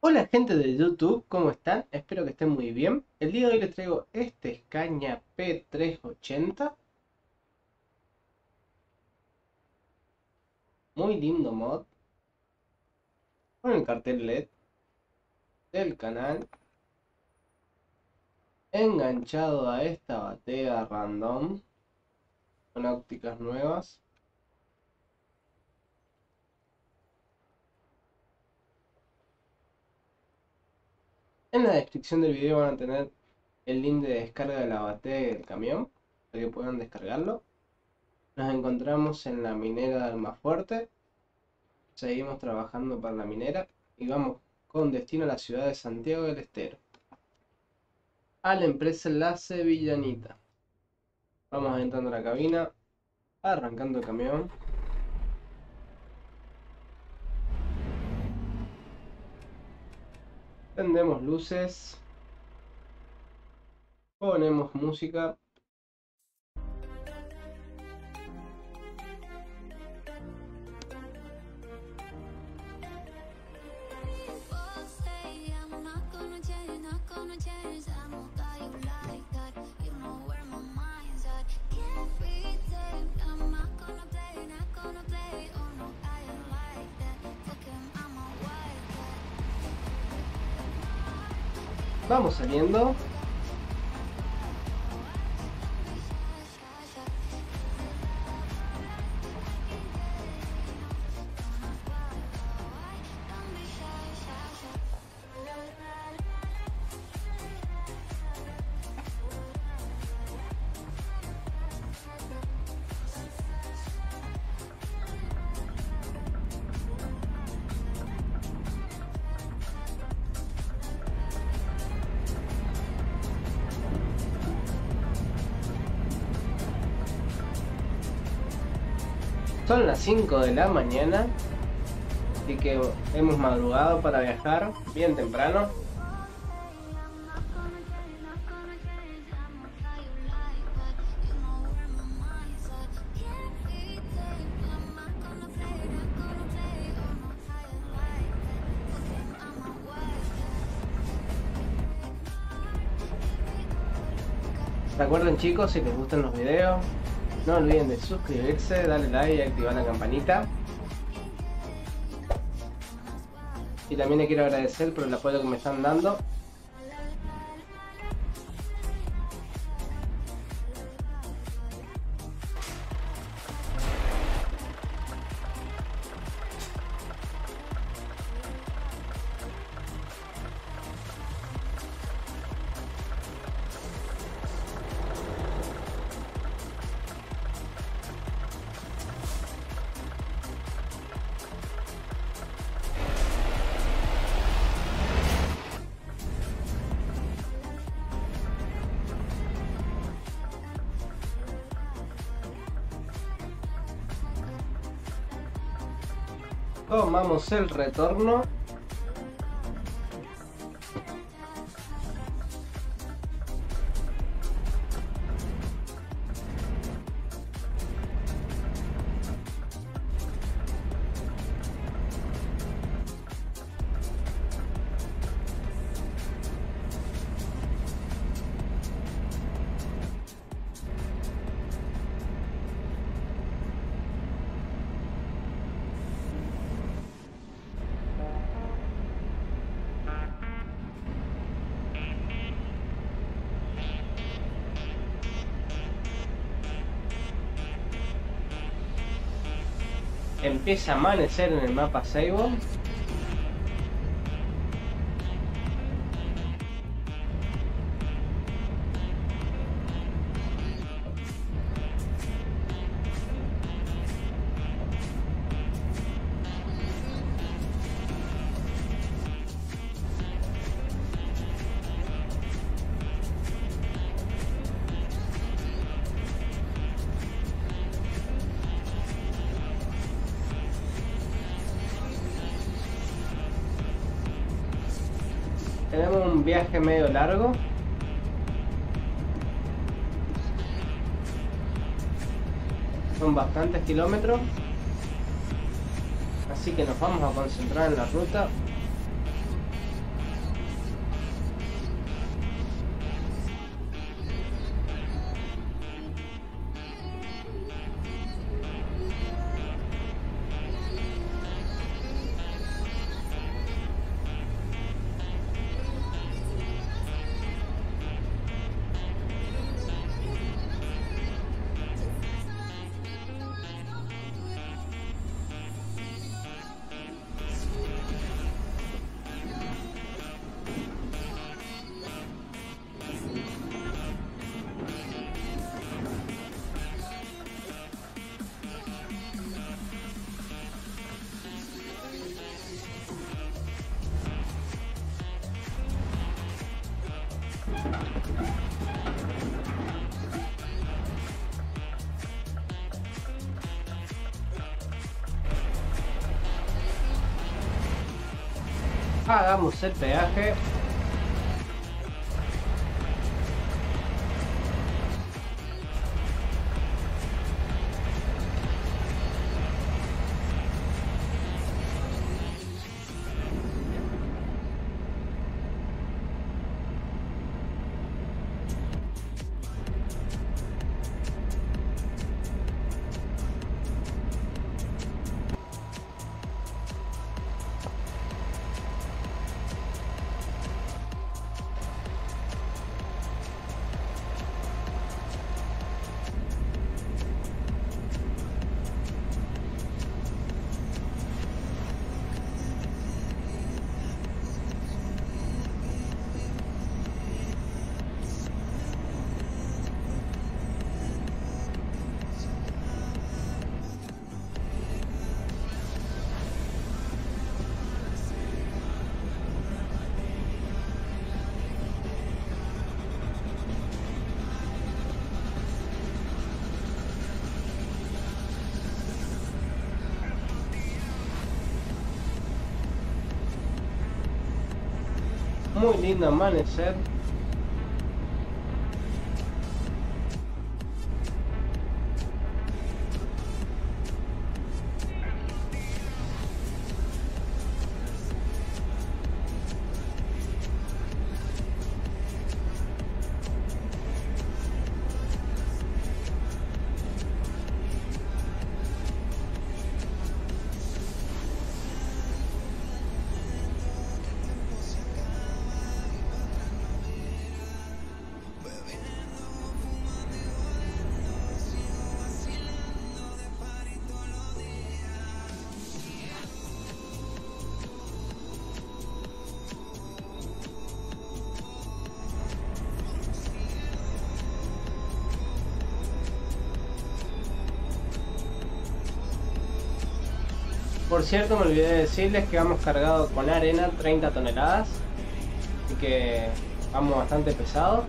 Hola gente de YouTube, ¿cómo están? Espero que estén muy bien. El día de hoy les traigo este Scania P380. Muy lindo mod. Con el cartel LED del canal. Enganchado a esta batea random. Con ópticas nuevas. En la descripción del video van a tener el link de descarga de la batería del camión para que puedan descargarlo. Nos encontramos en la minera de Almafuerte. Seguimos trabajando para la minera y vamos con destino a la ciudad de Santiago del Estero. A la empresa La Sevillanita. Vamos entrando a la cabina, arrancando el camión. Prendemos luces. Ponemos música. Vamos saliendo. 5 de la mañana. Así que hemos madrugado para viajar bien temprano. Recuerden chicos, si les gustan los videos, no olviden de suscribirse, darle like y activar la campanita. Y también les quiero agradecer por el apoyo que me están dando. El retorno. Empieza a amanecer en el mapa Seibo. viaje medio largo. Son bastantes kilómetros. Así que nos vamos a concentrar en la ruta Hagamos el peaje. Muy lindo amanecer. Por cierto, me olvidé de decirles que vamos cargado con arena 30 toneladas. Así que vamos bastante pesado.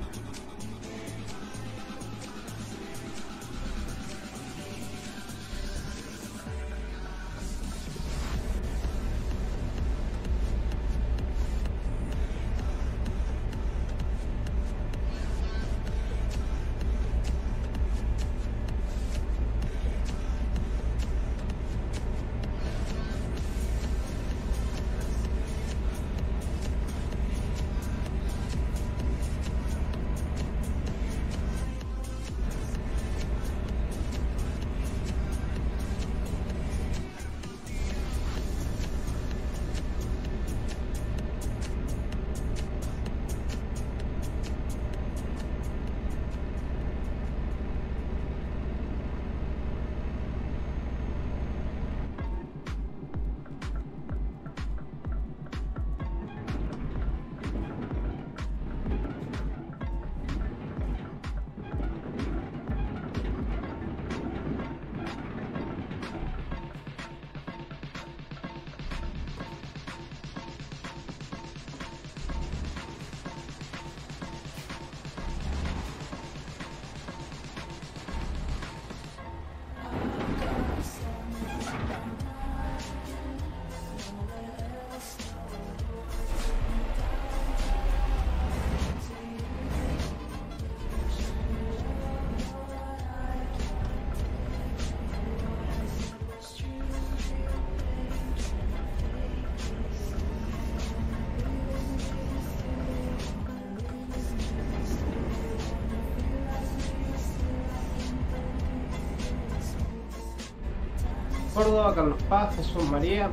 Córdoba, Carlos Paz, Jesús María.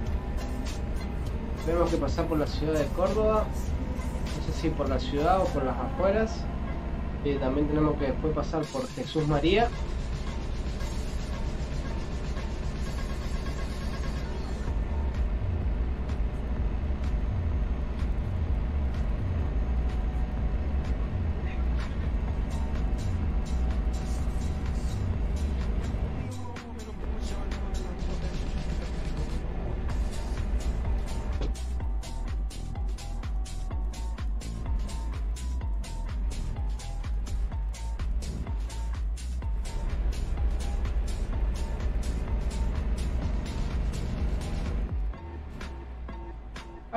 Tenemos que pasar por la ciudad de Córdoba. No sé si por la ciudad o por las afueras. Y también tenemos que después pasar por Jesús María.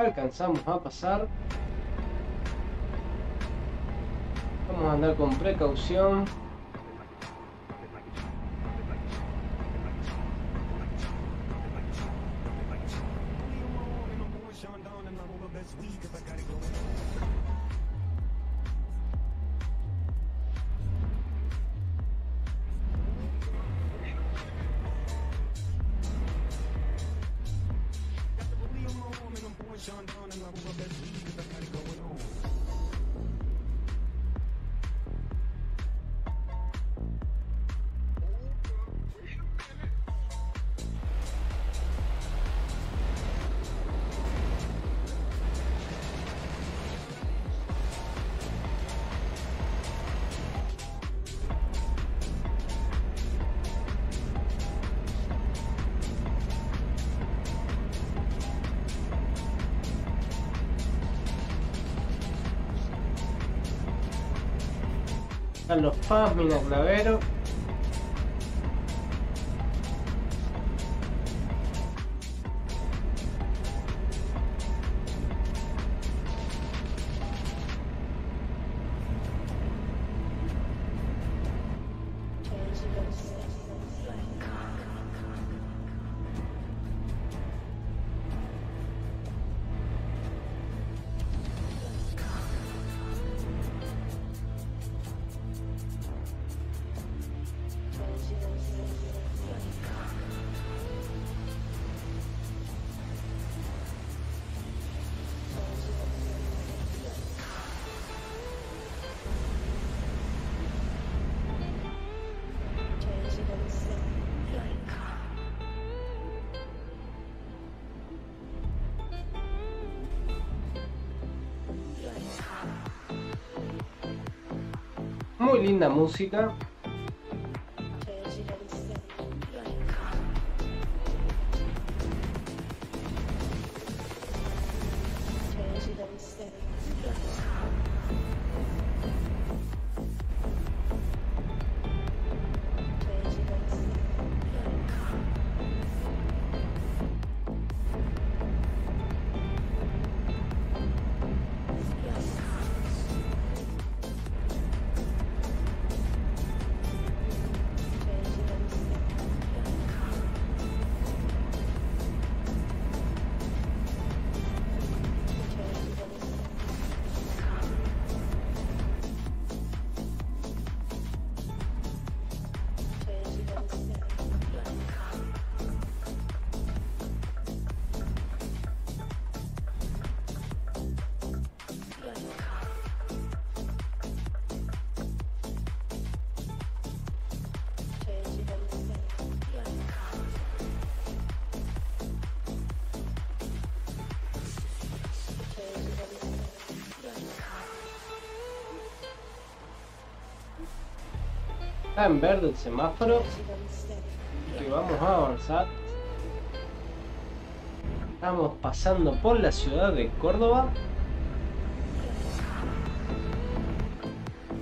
Alcanzamos a pasar. Vamos a andar con precaución. Carlos Paz, Mina Clavero. Muy linda música. En verde el semáforo. Que vamos a avanzar. Estamos pasando por la ciudad de Córdoba.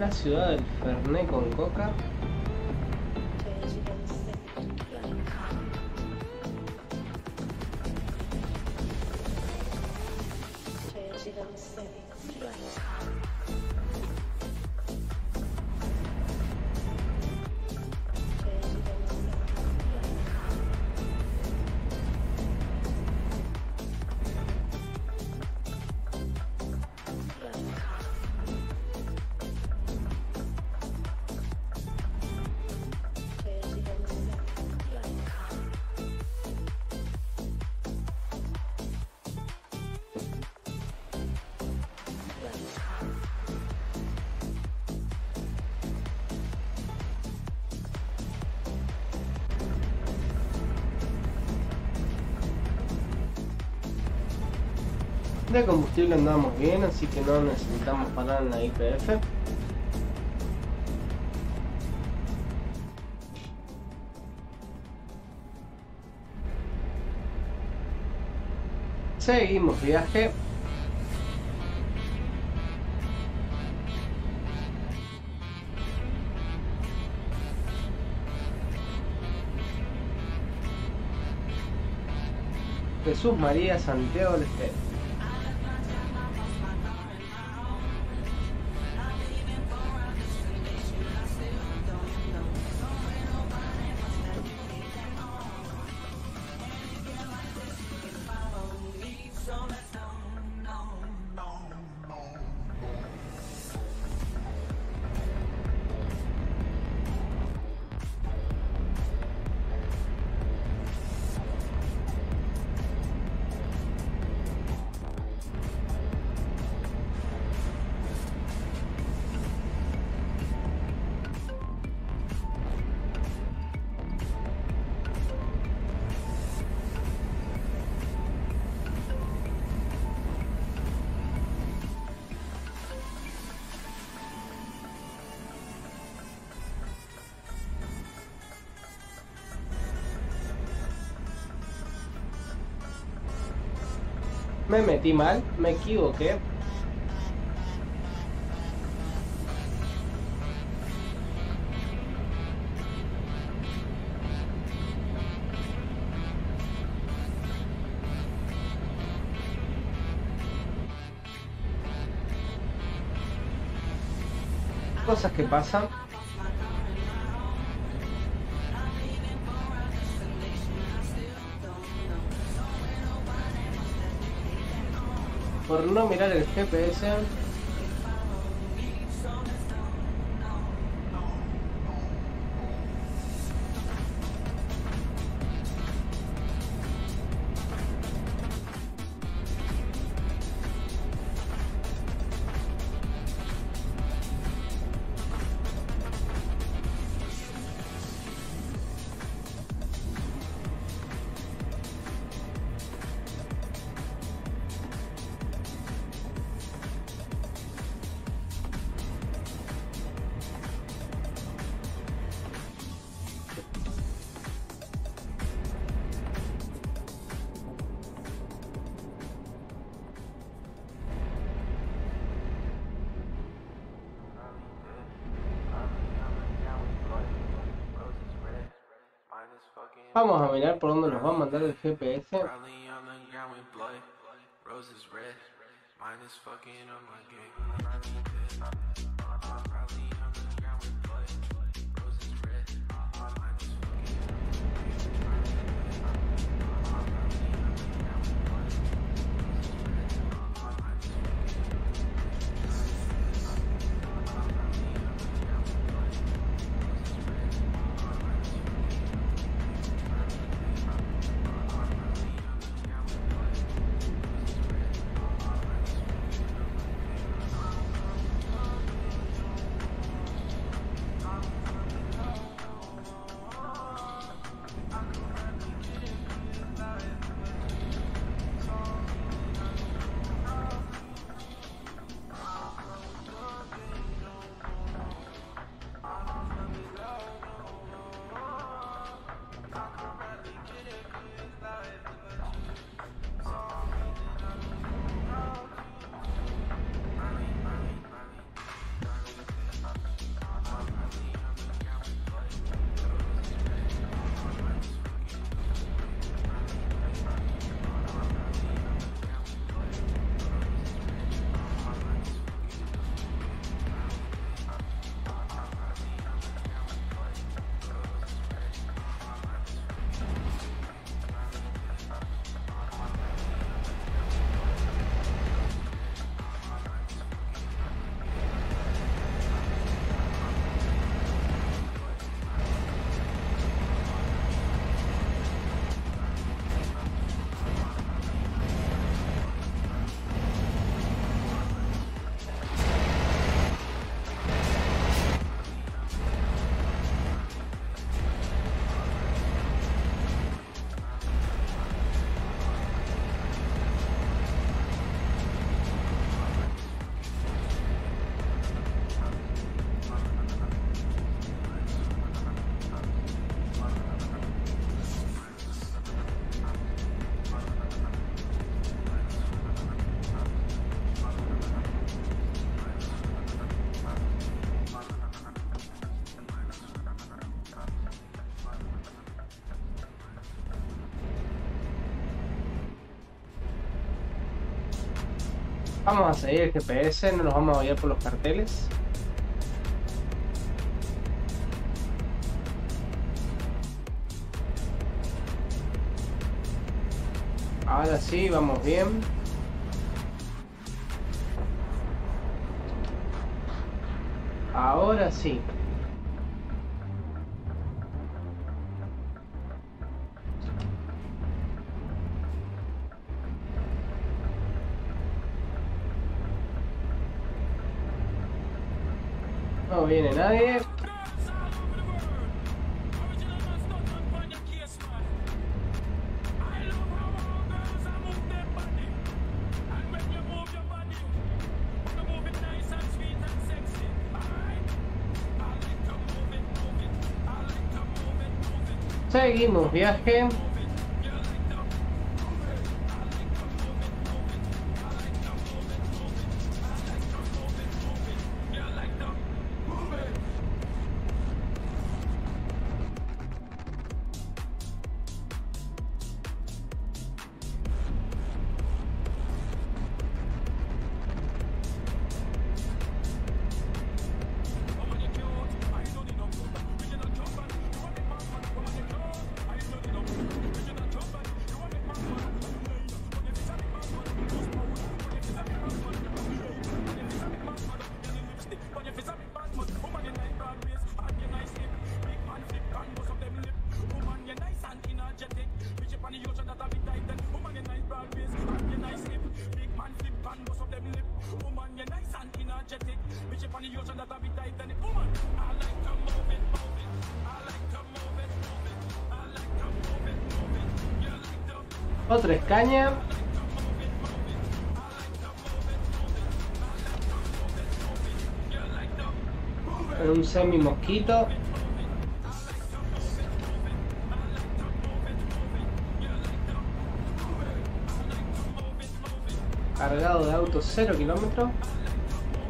La ciudad del Ferné con coca. De combustible andamos bien, así que no necesitamos parar en la IPF. Seguimos viaje. Jesús María Santiago del Estero. Me metí mal, me equivoqué. Cosas que pasan. No mirar el GPS. Vamos a mirar por dónde nos va a mandar el GPS. Vamos a seguir el GPS, no nos vamos a guiar por los carteles. Ahora sí, vamos bien. Ahora sí. Seguimos viaje. Un semi mosquito. Cargado de auto 0 kilómetros.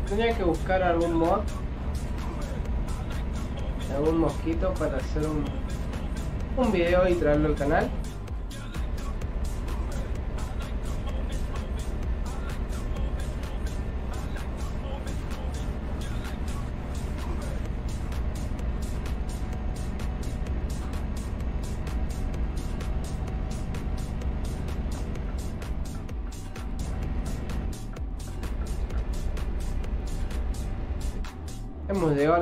Tenía que buscar algún mod. Algún mosquito para hacer un, un video y traerlo al canal.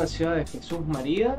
Ciudad de Jesús María.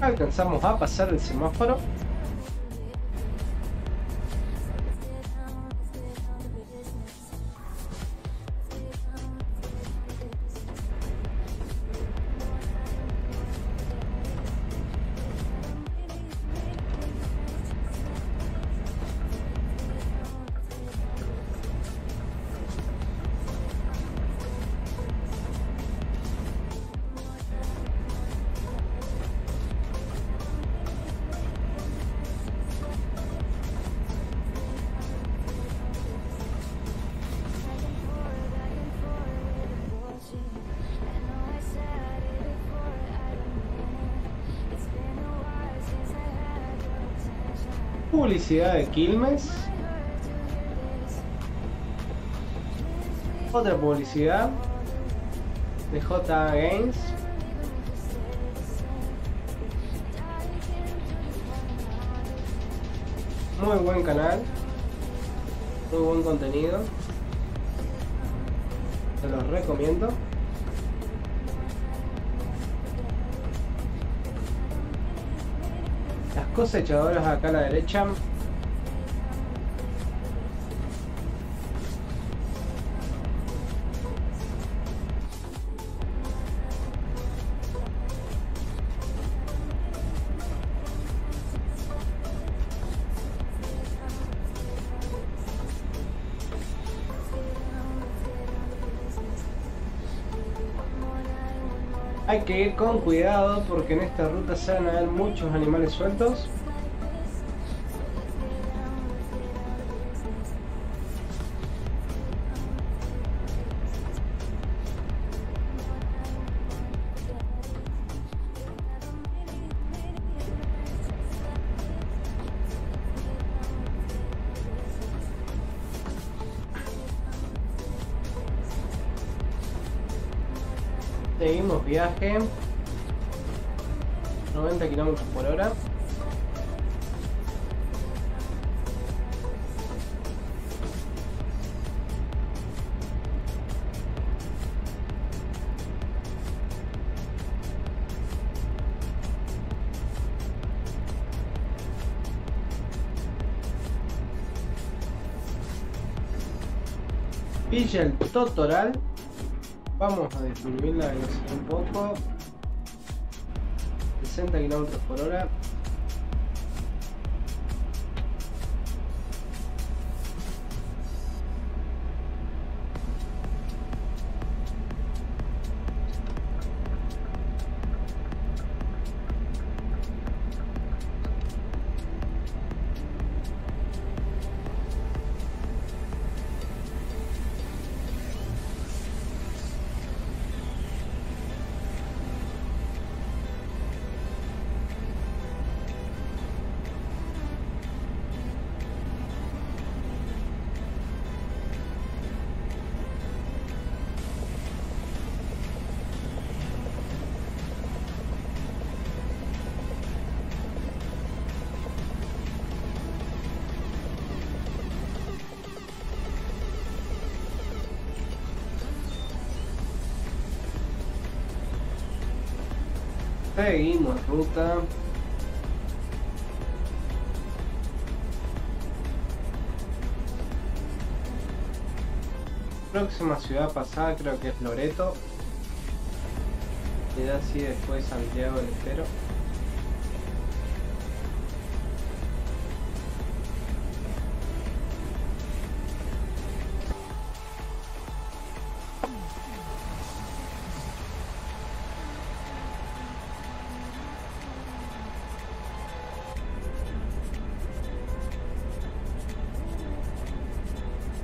Alcanzamos a pasar el semáforo. Publicidad de Quilmes. Otra publicidad de J Games. Muy buen canal. Muy buen contenido. Se los recomiendo. Las cosechadoras acá a la derecha. Hay que ir con cuidado porque en esta ruta se van a ver muchos animales sueltos. Viaje. 90 kilómetros por hora. Villa el Totoral. Vamos a disminuir la velocidad un poco. 60 kilómetros por hora. Seguimos ruta. Próxima ciudad pasada creo que es Loreto. Ya así después Santiago del Estero.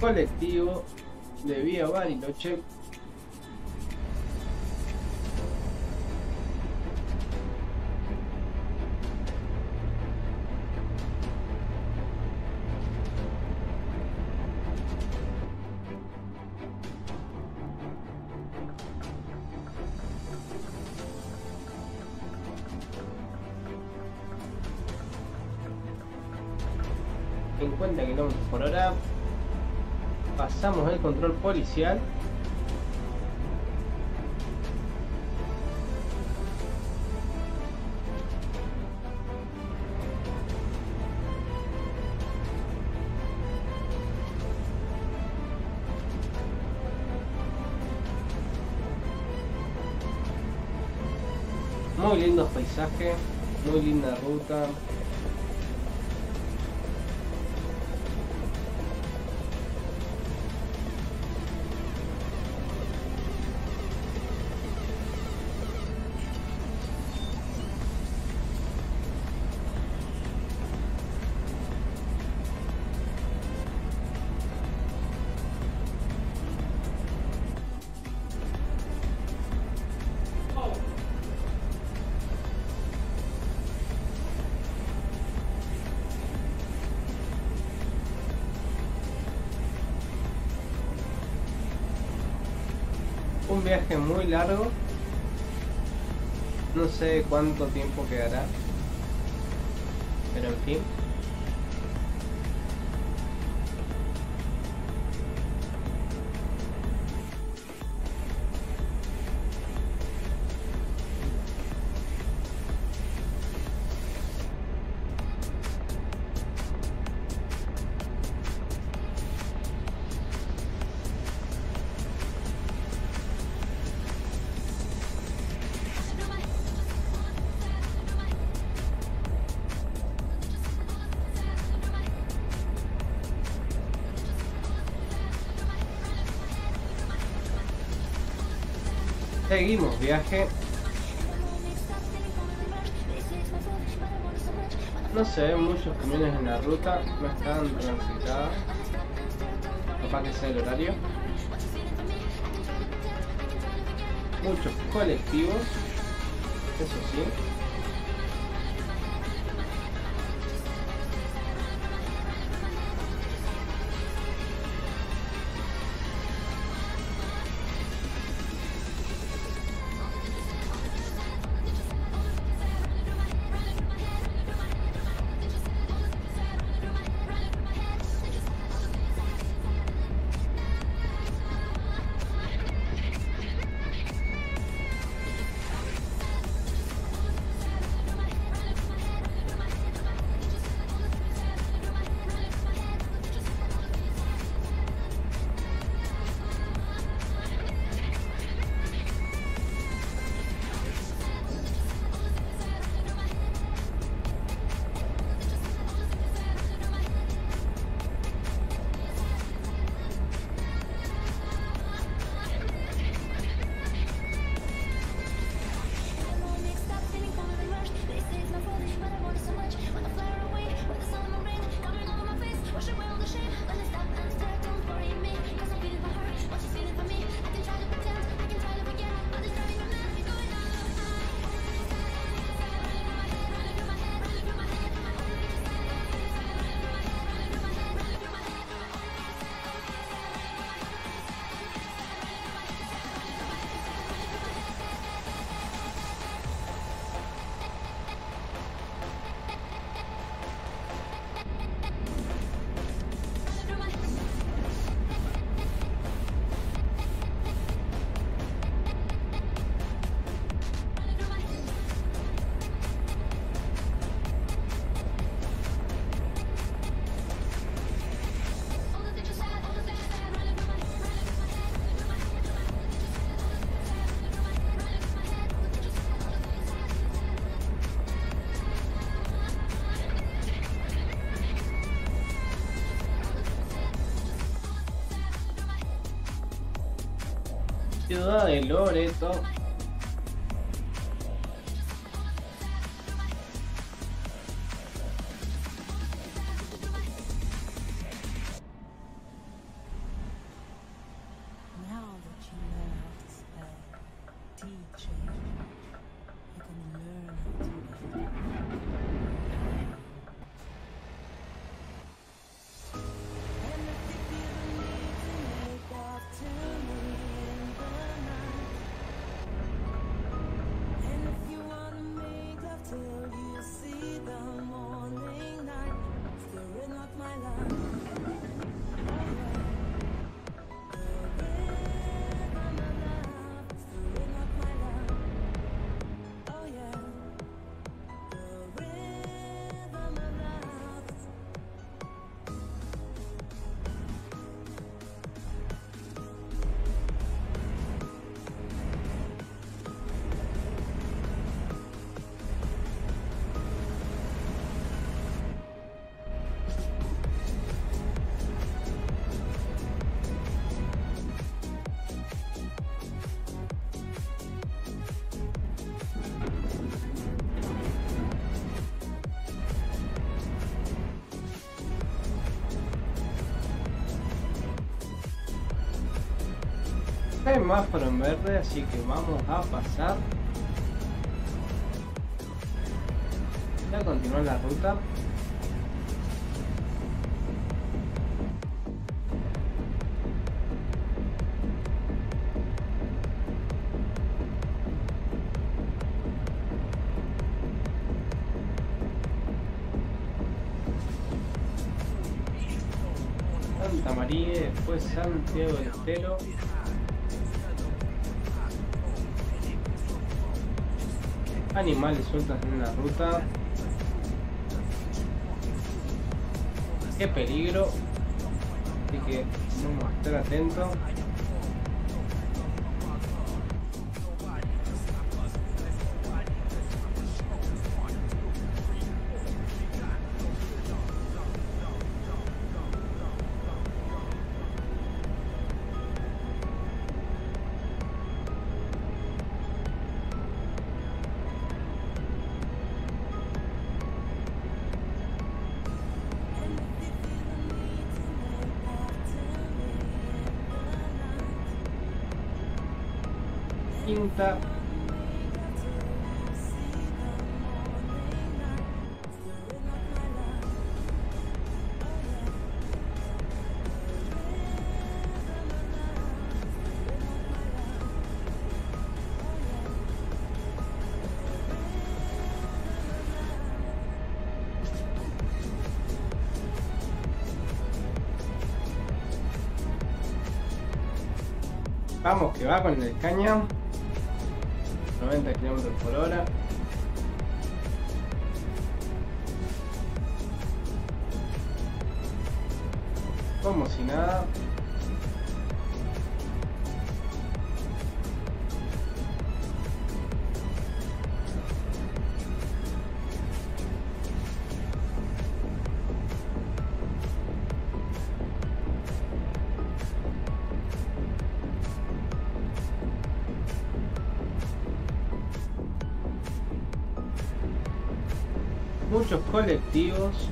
Colectivo de Vía Bariloche. Policial. Muy lindos paisajes muy linda ruta un viaje muy largo. No sé cuánto tiempo quedará. Pero en fin. Viaje. No se ven muchos camiones en la ruta, no están transitadas. Capaz que sea el horario. Muchos colectivos, eso sí. Ciudad de Loreto. Hay semáforo en verde, así que vamos a pasar. Voy a continuar la ruta. Santa María, después Santiago del Estero. Animales sueltos en la ruta. Qué peligro. Así que vamos a estar atentos. Vamos que va con el caña. 90 km por hora. Como si nada. Colectivos.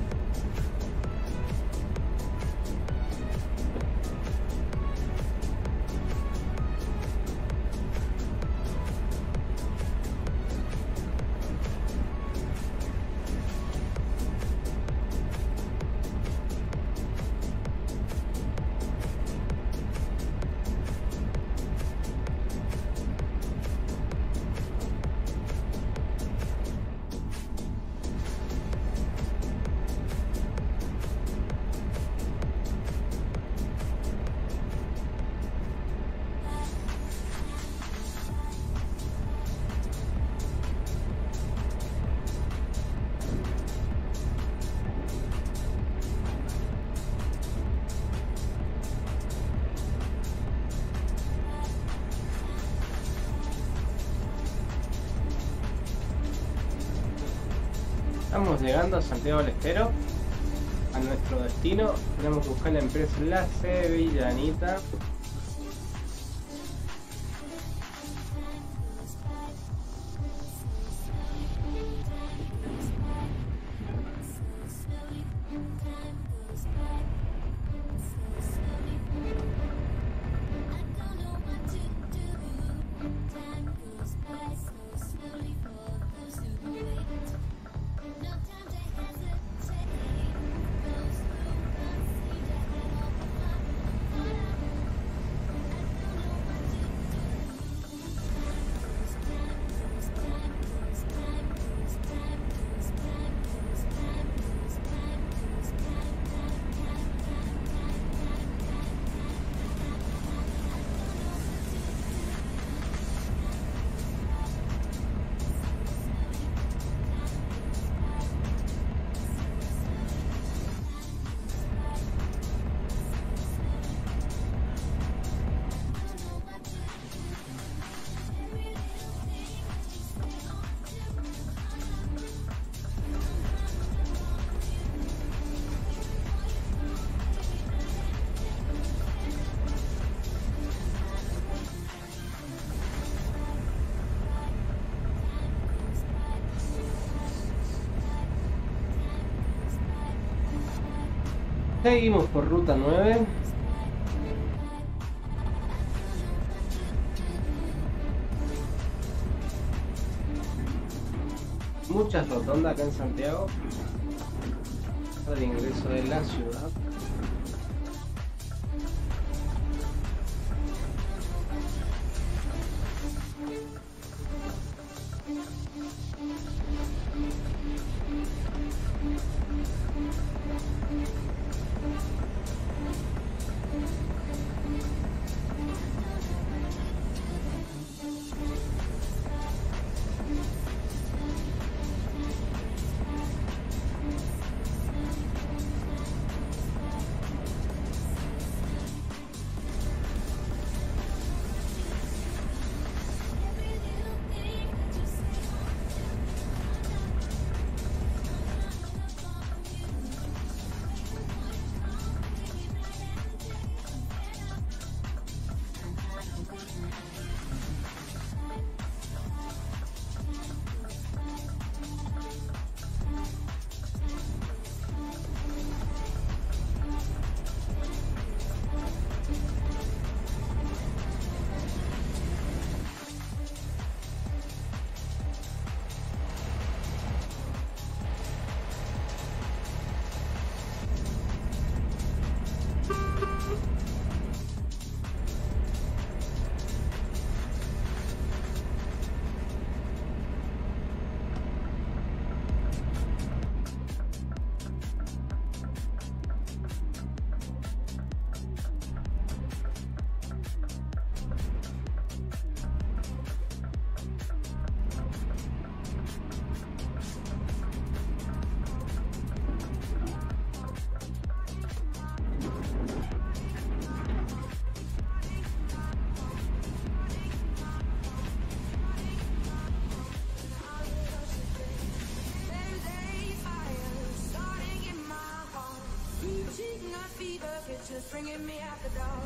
Estamos llegando a Santiago del Estero, a nuestro destino. Tenemos que buscar la empresa La Sevillanita. Seguimos por ruta 9. Muchas rotondas acá en Santiago. Al ingreso de la ciudad.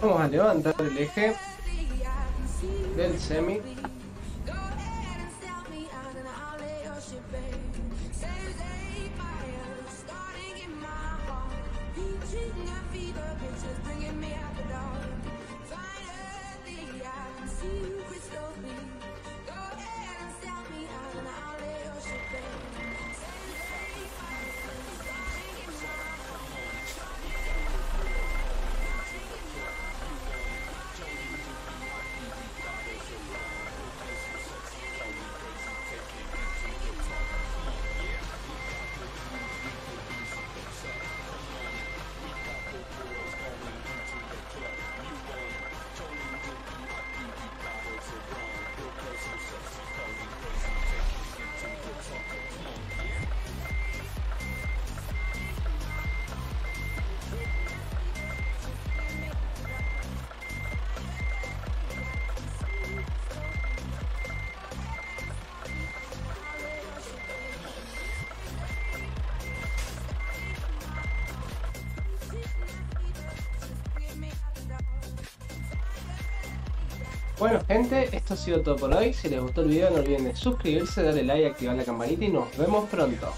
Vamos a levantar el eje del semi. Gente, esto ha sido todo por hoy. Si les gustó el video no olviden de suscribirse, darle like, activar la campanita y nos vemos pronto.